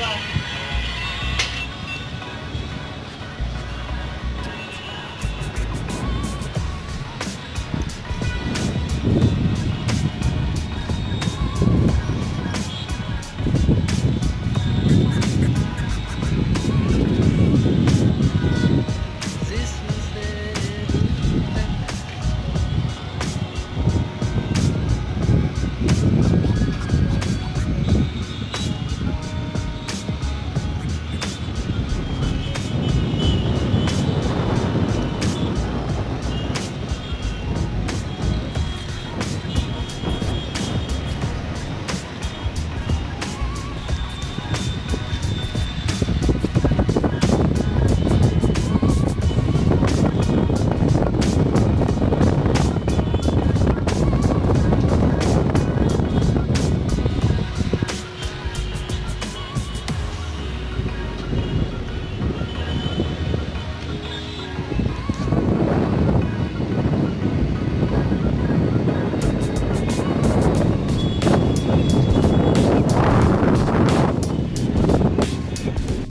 Let's go.